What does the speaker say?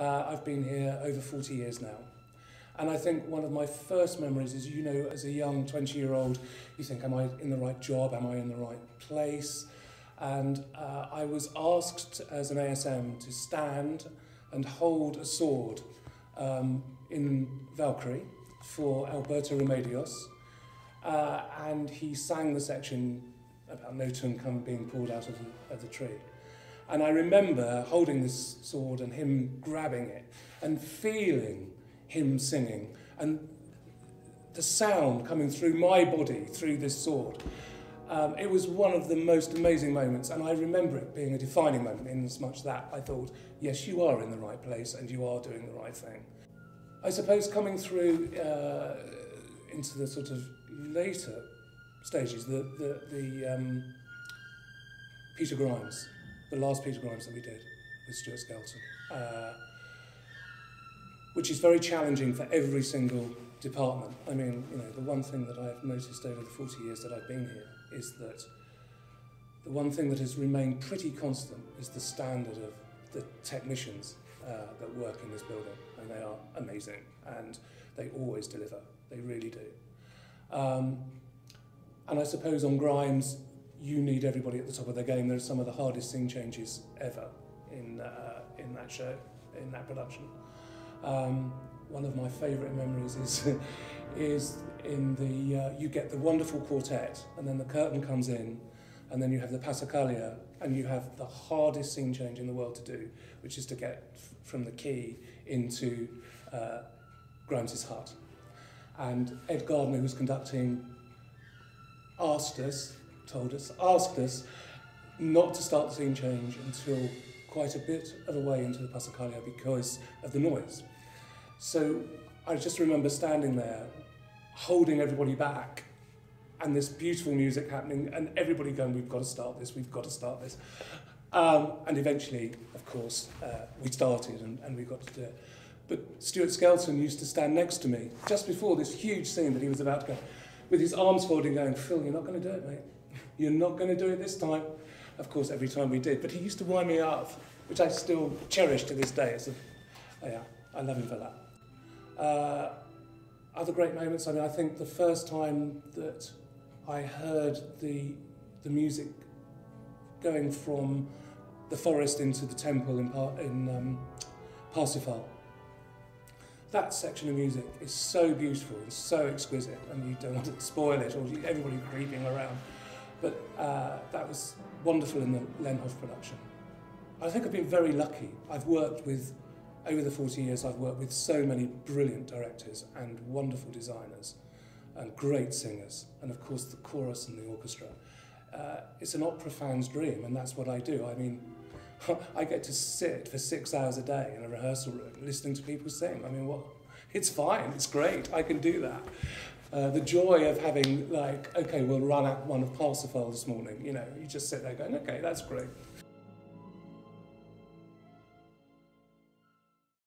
Uh, I've been here over 40 years now. And I think one of my first memories is, you know, as a young 20 year old, you think, am I in the right job? Am I in the right place? And uh, I was asked as an ASM to stand and hold a sword um, in Valkyrie for Alberto Remedios. Uh, and he sang the section about Nothung come being pulled out of the, of the tree. And I remember holding this sword and him grabbing it and feeling him singing and the sound coming through my body through this sword. Um, it was one of the most amazing moments, and I remember it being a defining moment in as much that I thought, yes, you are in the right place and you are doing the right thing. I suppose coming through uh, into the sort of later stages, the, the, the um, Peter Grimes, the last Peter Grimes that we did with Stuart Skelton, uh, which is very challenging for every single department. I mean, you know, the one thing that I've noticed over the 40 years that I've been here is that the one thing that has remained pretty constant is the standard of the technicians uh, that work in this building. And they are amazing and they always deliver. They really do. Um, and I suppose on Grimes, you need everybody at the top of their game. There's some of the hardest scene changes ever in uh, in that show, in that production. Um, one of my favourite memories is is in the uh, you get the wonderful quartet, and then the curtain comes in, and then you have the Passacaglia, and you have the hardest scene change in the world to do, which is to get from the key into uh, Grimes's hut. And Ed Gardner, who's conducting, asked us told us, asked us not to start the scene change until quite a bit of a way into the Passacaglia because of the noise. So I just remember standing there, holding everybody back, and this beautiful music happening, and everybody going, We've got to start this, we've got to start this. Um, and eventually, of course, uh, we started and, and we got to do it. But Stuart Skelton used to stand next to me just before this huge scene that he was about to go, with his arms folding, going, Phil, you're not going to do it, mate. You're not going to do it this time. Of course, every time we did. But he used to wind me up, which I still cherish to this day. It's a, yeah, I love him for that. Uh, other great moments, I mean, I think the first time that I heard the, the music going from the forest into the temple in, in um, Parsifal. That section of music is so beautiful and so exquisite, and you don't want to spoil it or everybody creeping around. But uh, that was wonderful in the Len Hoff production. I think I've been very lucky. I've worked with, over the 40 years, I've worked with so many brilliant directors and wonderful designers and great singers, and of course the chorus and the orchestra. Uh, it's an opera fan's dream, and that's what I do. I mean, I get to sit for six hours a day in a rehearsal room listening to people sing. I mean, what? It's fine, it's great, I can do that. Uh, the joy of having, like, okay, we'll run out one of Parsifal this morning, you know, you just sit there going, okay, that's great.